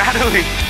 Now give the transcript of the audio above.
Natalie.